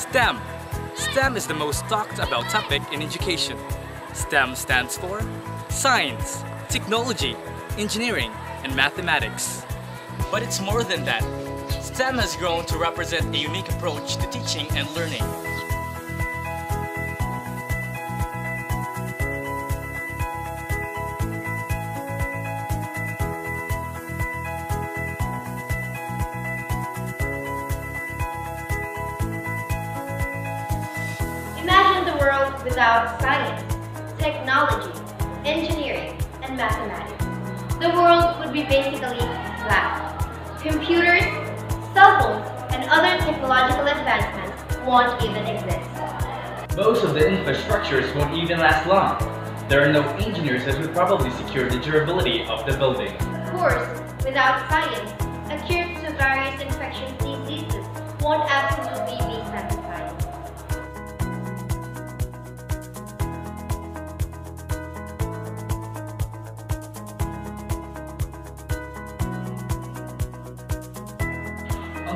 STEM. STEM is the most talked about topic in education. STEM stands for Science, Technology, Engineering, and Mathematics. But it's more than that. STEM has grown to represent a unique approach to teaching and learning. Without science, technology, engineering, and mathematics. The world would be basically flat. Computers, cell phones, and other technological advancements won't even exist. Most of the infrastructures won't even last long. There are no engineers that would probably secure the durability of the building. Of course, without science, a cure to various infectious diseases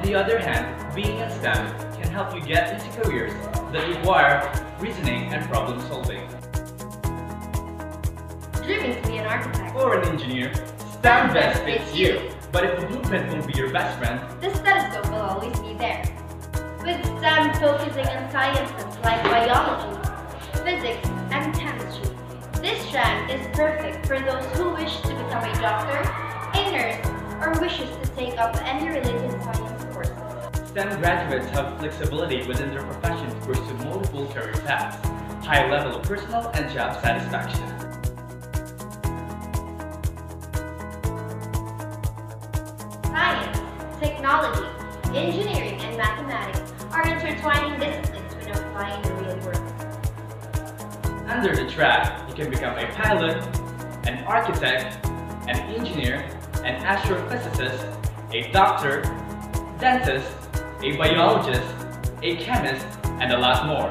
the other hand, being in STEM can help you get into careers that require reasoning and problem solving. Dreaming to be an architect, Or an engineer, STEM best fits you. But if the blueprint won't be your best friend, the stethoscope will always be there. With STEM focusing on sciences like biology, physics, and chemistry, this strand is perfect for those who wish to become a doctor, a nurse, or wishes to take up any related. STEM graduates have flexibility within their profession to pursue multiple career paths, high level of personal and job satisfaction. Science, technology, engineering, and mathematics are intertwining disciplines when applying the real world. Under the track, you can become a pilot, an architect, an engineer, an astrophysicist, a doctor, dentist, a biologist, a chemist, and a lot more.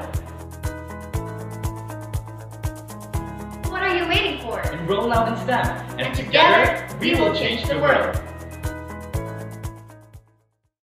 What are you waiting for? Enroll now in STEM, and, And together, we will change the world.